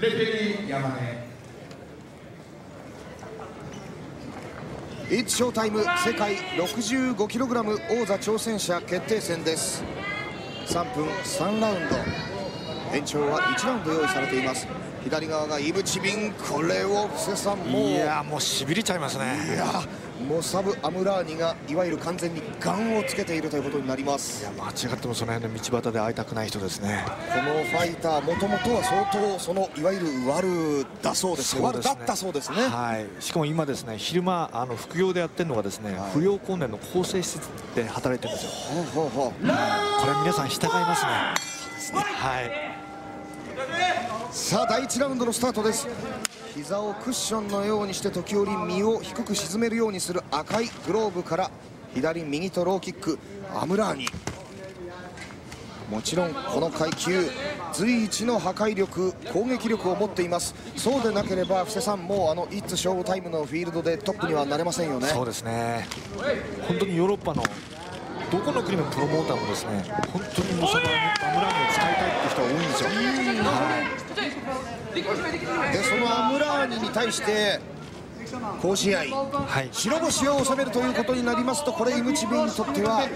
レフェリー山根。It's ショータイム世界 65kg 王座挑戦者決定戦です。3分3ラウンド。延長は1ラウンド用意されています。左側がイブチビンこれを布施さんもういやもうしびれちゃいますね。いやモサブ・アムラーニがいわゆる完全にガンをつけているということになります。いや間違ってもその辺の道端で会いたくない人ですね。このファイターもともとは相当そのいわゆる悪だそうですね。悪だったそうですね。はい。しかも今ですね昼間あの副業でやってるのがですね、はい、不良高年の更生施設で働いてるんですよ。ほうほうほう。これ皆さん従いますね。そうですねはいさあ第1ラウンドのスタートです。膝をクッションのようにして時折身を低く沈めるようにする赤いグローブから左右とローキックアムラーニ。もちろんこの階級随一の破壊力攻撃力を持っています。そうでなければ布施さんもうあのイッツショータイムのフィールドでトップにはなれませんよね。そうですね。本当にヨーロッパのどこの国のプロモーターもですね本当にモサバアムラーニを使いたいっていう人は多いんですよ、はいでそのアムラーニに対して好試合、はい、白星を収めるということになりますとこれイムチビにとっては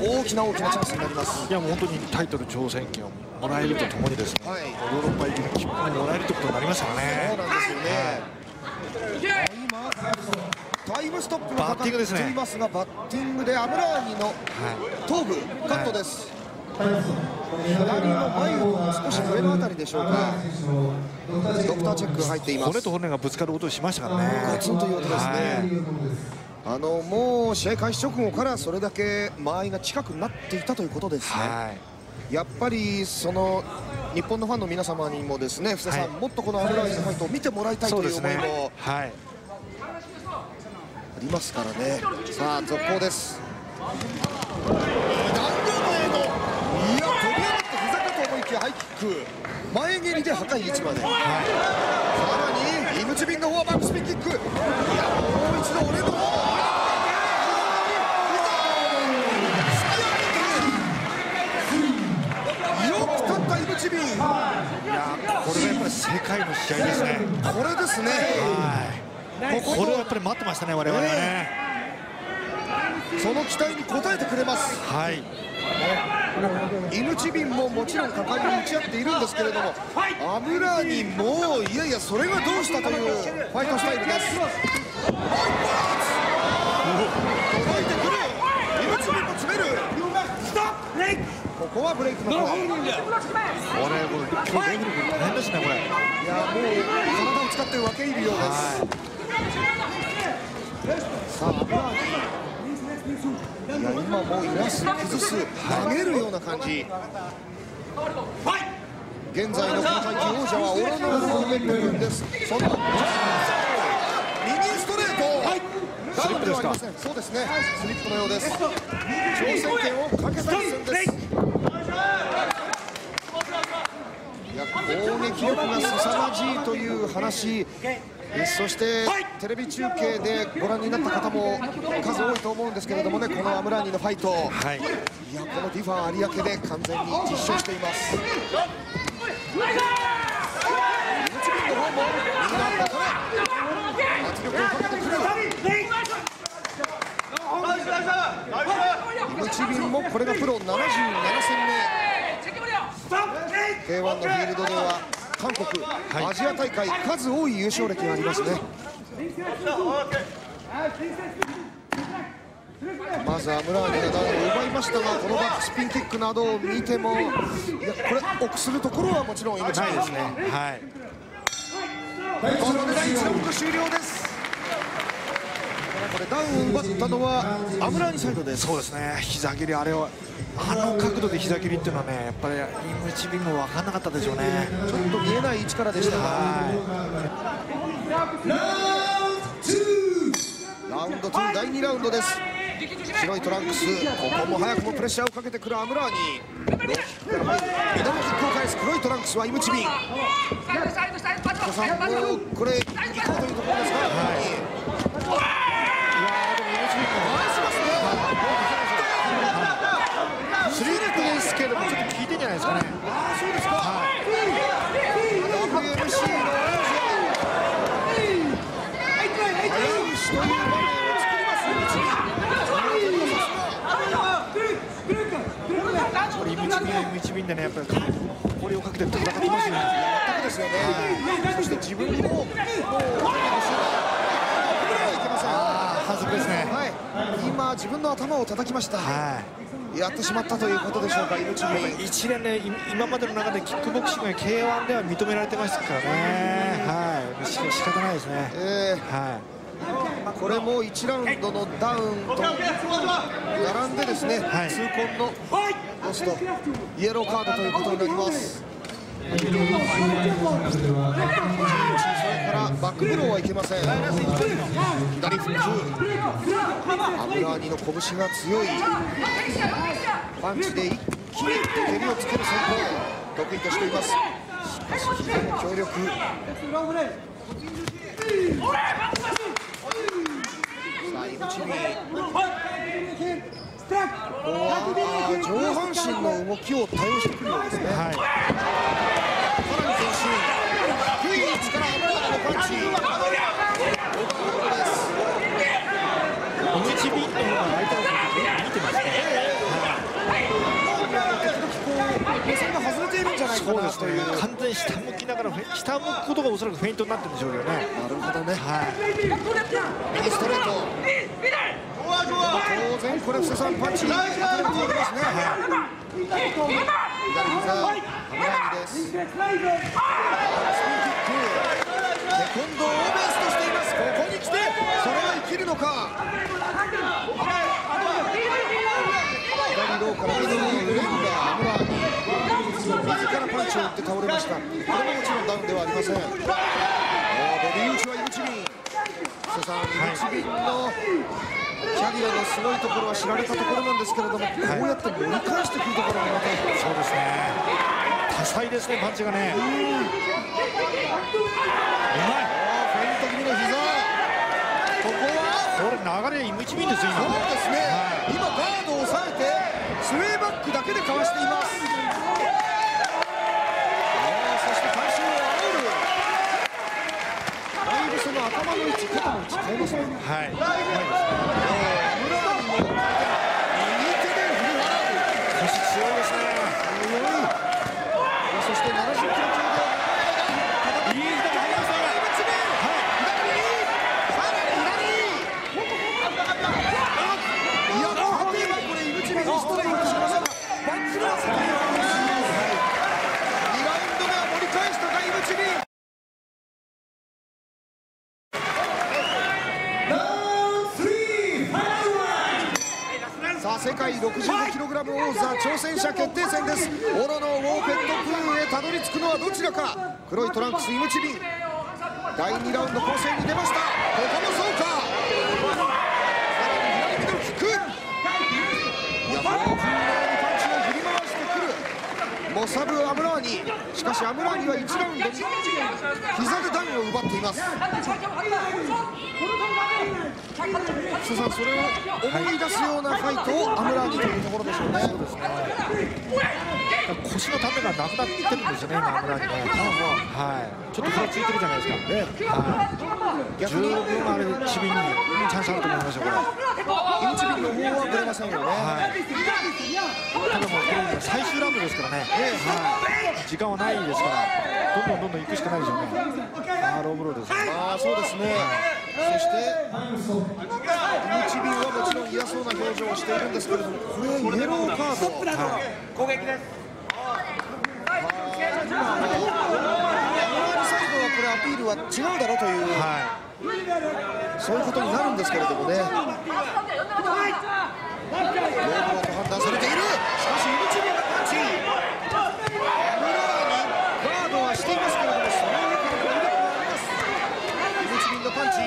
大きな大きなチャンスになります。いやもう本当にタイトル挑戦権をもらえるとともにですね、はい、ヨーロッパ行きの切符をもらえるということになりますからね。そうなんですよね、はい、今タイムストップがかかっていますがバッティングでアムラーニの頭部、カットです、左の眉の少し上のあたりでしょうか。ドクターチェック入っています。骨と骨がぶつかる音しましたからね。ガツンという音ですね、はい、あのもう試合開始直後からそれだけ間合いが近くなっていたということですね、はい、やっぱりその日本のファンの皆様にもですね布施さん、はい、もっとこのアムライズファイトを見てもらいたいという思いも、ね、はい、ありますからね。さあ続行ですきハイキック前蹴りで破壊位置まで、はい、さらにイムチビンの方はバックスピンキック。いやもう一度俺の方いやこれがやっぱり世界の試合ですね。これですね。はい。これはやっぱり待ってましたね我々はね、その期待に応えてくれます。はい。イムチビンももちろん果敢に打ち合っているんですけれどもアブラにもいやいやそれがどうしたというファイトスタイルです。届いてくるイムチビンも詰めるここはブレイクのこれ。これ今日デイブル君大変ですねこれいやもう体を使って分け入るようですさあアブラーニ。いや今もういなす崩す投げるような感じ。現在のこの階級王者はオラノール・メッ君です。その右ストレート、はい、ダウンではありませんそうですね。スリップのようです。挑戦権をかけた一戦です。いや攻撃力が凄まじいという話そしてテレビ中継でご覧になった方も数多いと思うんですけれどもねこのアムラーニのファイト、はい、いやこのディファン有明で完全に実証しています。の方も右のから圧力をかけてくるイムチビンもこれがプロ77戦目 K1 のフィールドでは韓国、はい、アジア大会数多い優勝歴がありますね。まずアムラーニがダウンを奪いましたがこのバックスピンキックなどを見てもいやこれ臆するところはもちろん今ないですね。はい。これで第1ラウンド終了です。これダウンを奪ったのはアムラーニサイドです。そうですね。膝蹴りあれはあの角度で膝蹴りっていうのはねやっぱりイムチビンも分からなかったでしょうね。ちょっと見えない位置からでしたが。ラウンド2第2ラウンドです。白いトランクス。ここも早くもプレッシャーをかけてくるアムラーニ。ローキックから入るミドルキックを返す黒いトランクスはイムチビン。これ行こうというところですか、はいけれどもちょっといてんじゃないですかね。ああそうですかはい。ねやっぱり誇りをかけて戦ってますよね全くですよねそして自分ももう今自分の頭を叩きました、はい。やってしまったということでしょうか一連ねい今までの中でキックボクシングや K1 では認められてましたからね。はい。し仕方ないですね。えはーこれも1ラウンドのダウンと並んでですね、はい。痛恨のロストイエローカードということになりますバックブローはいけません。左フック。アムラーニの拳が強い。パンチで一気に蹴りをつける戦法。得意としています。しかし非常に強力。さあイムチビここは上半身の動きを多用してくるようですね、いはい。さらに前進低い位置からのパンチイムチビンの方が相手のことを見てますね目線が外れているんじゃないかなというですね。完全に下向きながら下向くことがおそらくフェイントになってるんでしょうけどねなるほどねはい。ストレート当然これ布施さんパンチに当たると思いますねはい左膝アムラーニですスピンキックテコンドーベースとしていますここに来てそれが生きるのか左ローから右にレンダーアムラーニ右からパンチを打って倒れました。これももちろんダウンではありませんボディ打ちはイムチビンさんイムチビンのキャリアのすごいところは知られた。ところなんですけれども、こうやって盛り返してくるところがまた。そうですね多彩ですねパンチがね。うまい。フェイント気味の膝。ここは。これ流れイムチビンですよ今そうですね、今ガードを押さえてスウェーバックだけでかわしています。その頭の位置肩の位置変えますねはい、うまい裏にも右手で振り払うです腰強いですね強いそして70キロ級でいい左入りましたねいや、判定はこれ、イムチビにストレートしましたが、バックラス2ラウンド目は盛り返したか、イムチビさあ世界 65kg 王座挑戦者決定戦ですオロのウォーペットプールへたどり着くのはどちらか黒いトランクスイムチビ。ン第2ラウンド攻勢に出ました。ここもそうかさらに左ミドルキックいやもう風のようにパンチを振り回してくるモサブ・アムラーニしかしアムラーニは1ラウンドに膝でダウンを奪っています。須さんそれを思い出すようなファイトをアムラーニというところでしょうね。腰のためがなくなってるんですよね今アムラーニねは。い。ちょっとついてるじゃないですか。はい。十分あにチャンスあると思いますよこれませんよね、ただもう最終ラウンドですからね、はい、時間はないですからどんどんどんどん行くしかないでしょうね。あーローブローですね。ああそうですね、そしてイムチビンはもちろん嫌そうな表情をしているんですけれどもこれイエローカード攻撃です今あのアムラーニサイドはこれアピールは違うだろうという、はそういうことになるんですけれどもね。ローブローと判断されているしかしイムチチラガードはしていますけれどもその上から攻撃はありますイムチのパンチ。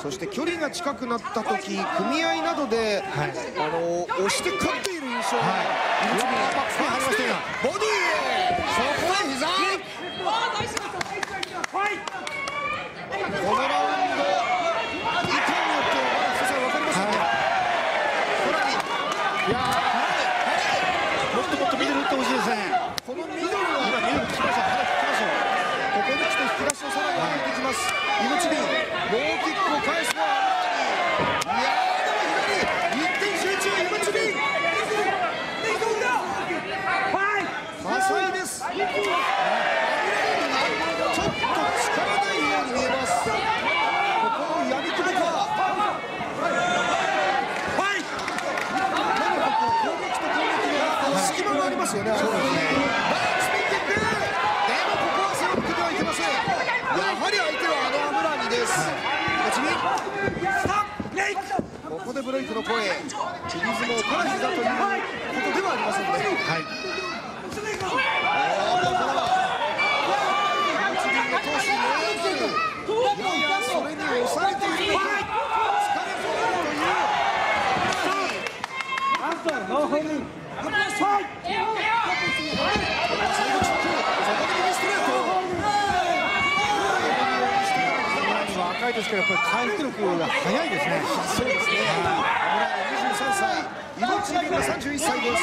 そして距離が近くなった時組合などで、はい。あの押して勝っている印象が、イムチビンバックステージボディへ。そこへ膝このラウンドいかによってまだ先生分かりませんね、さらにいやーもっともっとミドル打ってほしいですねこのミドル今はミドル来ました早く来ましたよここに来て引き出しをさらに上げていきますイムチビンローブレイクの声首相撲から膝ということではありませんねはいそれに押されているのか疲れそうという若いですけど回復力が早いですね。そうですね。歳、命が31歳です。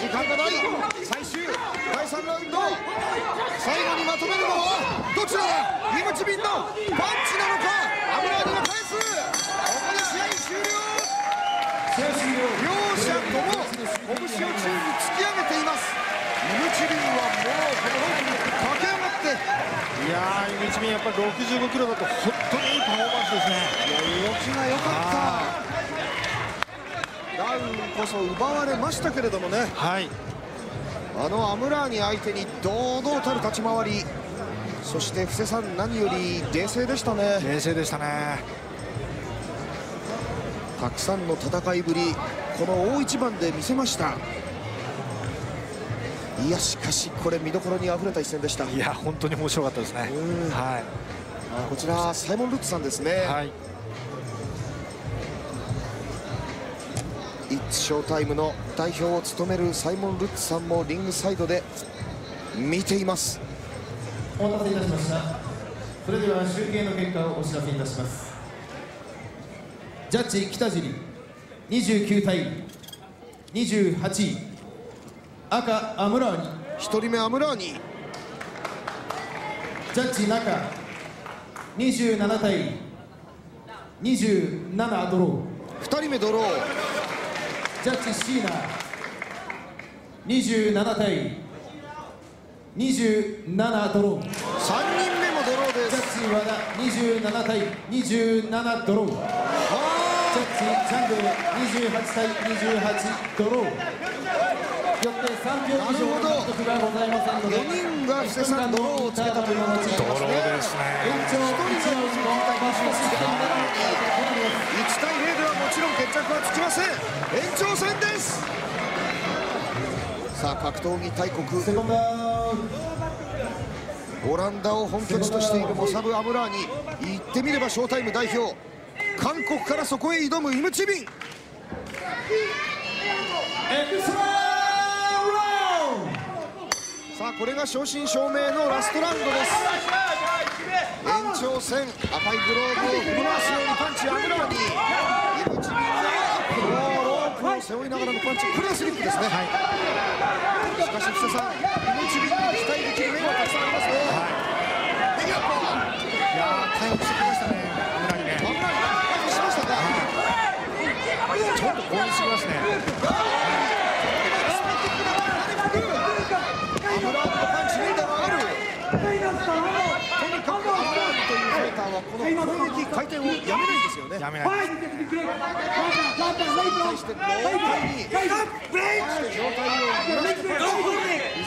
時間がない最終第3ラウンド最後にまとめるのはどちらだイムチビンのパンチなのかアムラーニが返すここで試合終了両者とも拳を宙に突き上げていますイムチビンはもうこのロープに駆け上がっていやーイムチビンやっぱり65キロだと本当にいいパフォーマンスですね。動きが良かった。ダウンこそ奪われましたけれどもね。はい。あのアムラーニ相手に堂々たる立ち回り。そして布施さん何より冷静でしたね。冷静でしたね。たくさんの戦いぶりこの大一番で見せましたいやしかしこれ見どころにあふれた一戦でした。いや本当に面白かったですね。はい。こちらサイモン・ルッツさんですね。はい。イッツショータイムの代表を務めるサイモン・ルッツさんもリングサイドで見ています。お待たせいたしました。それでは集計の結果をお知らせいたします。ジャッジ北尻29対28位赤アムラーニ。1人目アムラーニ。ジャッジ中。27対。27ドロー。2人目ドロー。ジャッジシーナ27対。27ドロー。3人目もドローです。ジャッジ和田。27対。27ドロー。ジャッジジャングル。28対。28ドローよって3秒以上の獲得がございませんので4人が布施さんドローをつけたということになりますね延長1ラウンドバスケ1対0ではもちろん決着はつきません延長戦ですさあ格闘技大国オランダを本拠地としているモサブ・アムラーに言ってみればショータイム代表韓国からそこへ挑むイムチビンエクストラこれが正真正銘のラストラウンドです。延長戦赤いグローブを振り回すようにパンチアムラーに。井口ロープを背負いながらのパンチ。これはスリップですね、はい、しかし布施さん井口ビンに期待できる面がたくさんありますね、はい、い。や対応してきましたねアムラーにねアムラーに回避しましたか、はい、ちょっと攻撃してきますねこの攻撃回転をやめないんですよね。やめない。対してロータイに状態を揺らしてい。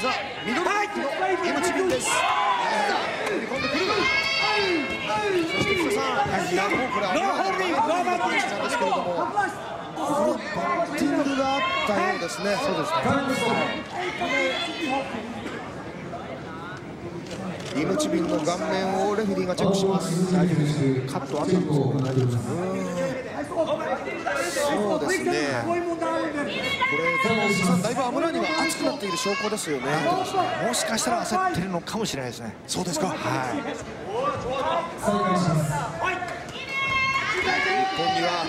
ざミドルバックのエムチビンです踏み込んでくるそして福さんい。やもうこれアメリカの前に出てきたんですけれどもこのバッティングがあったようですねそうですねイムチビンの顔面をレフェリーがチェックします。大丈夫です。カットあったんです。かそうですね。これだいぶ油には熱くなっている証拠ですよね。もしかしたら焦ってるのかもしれないですね。そうですか。はい。日本には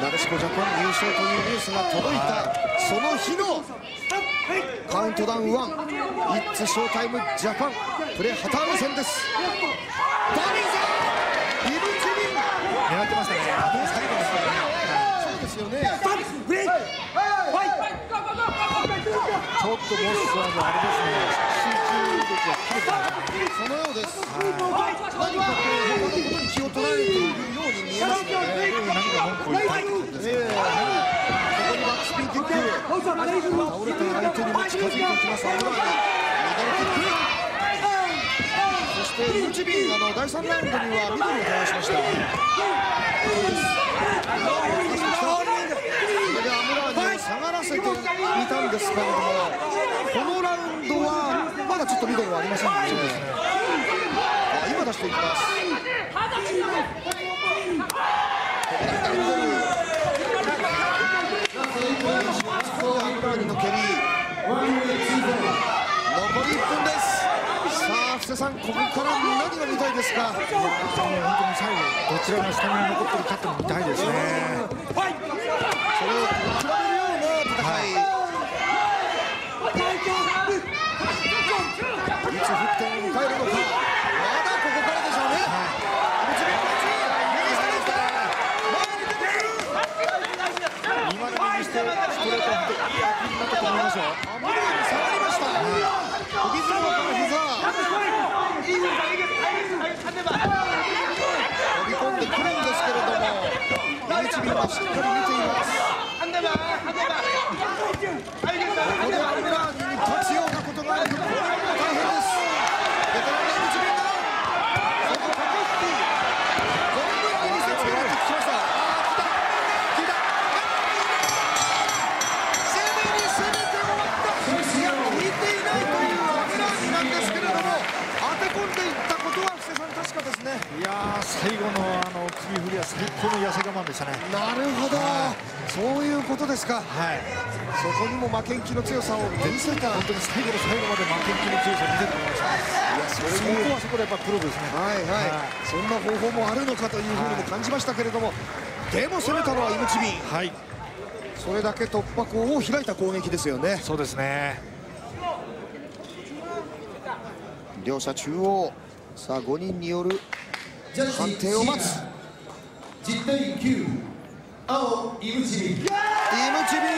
なでしこジャパン優勝というニュースが届いたその日のカウントダウン1イッツショータイムジャパン。プレハタール戦です。ダニザイブチリン狙ってましたね最後ですねそうですよね。ブレイクちょっとモスはあれですね。集中力が切れてますそのようです、はい、何かこう他のことに気を取られているように見えますよね。何か文句を言いたいってことですか、えースピンキック倒れた相手にも近づいていきますアムラーニミドルキックしてイムチビンあの第3ラウンドにはミドルをかわしましたそれでアムラーニを下がらせていたんですけれどもこのラウンドはまだちょっとミドルはありませんね。今出していきますここでミドルアムラーニの蹴り残り1分ですさんここから何が見たいですか？本当に最後どちらがスタミナ残ってるかっていうの見たいですね。それを比べるような戦い、い、つ沸点を迎えるのか。まだここからでしょうね、ストレートストレート本当いいアピールになったと思いますよアムラーに下がりました首相のこの膝飛び込んでくるんですけれどもイルチビンはしっかり見ています。ね。いやー最後のあの首振りは最高の痩せ我慢でしたね。なるほど。そういうことですか。はい。そこにも負けん気の強さを見せた。本当に最後の最後まで負けん気の強さを見せてもらいました。そうそこはそこでやっぱプロですね。はいはい、はい。そんな方法もあるのかというふうにも感じましたけれども、でも攻めたのはイムチビ。ンはい。それだけ突破口を開いた攻撃ですよね。そうですね。両者中央さあ5人による判定を待つ。10対9青イムチビイムチビ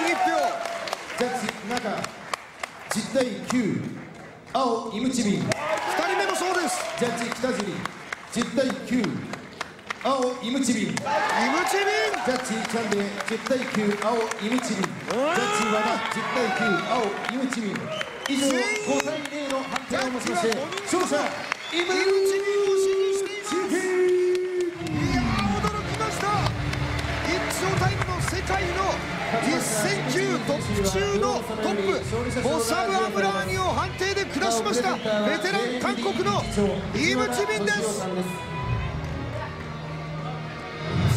1票ジャッジ中10対9青イムチビ2人目もそうですジャッジ北尻10対9青イムチビンイムチビンャッジチャンベ10対9青イムチビンジャッジ和田10対9青イムチビン以上5対0の判定をもちまして勝者イムイムチビンを支持しています。いやー驚きました。一丁タイムの世界の実戦級トップ中のトップモサム・アムラーニを判定で下しました。ベテラン韓国のイムチビンです。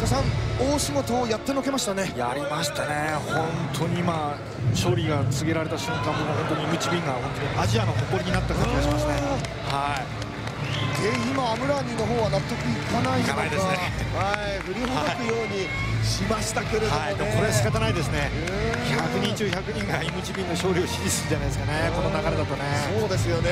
さん大仕事をやってのけましたね。やりましたね。本当に今勝利が告げられた瞬間も本当にムチビンが本当にアジアの誇りになった感じがしますね。はいで今アムラーニの方は納得いかないのか。いかないですね。はい。振りほどくようにしましたけれどもね、はい、でもこれは仕方ないですね。100人中100人がイムチビンの勝利を支持するんじゃないですかね。この流れだとね。そうですよね、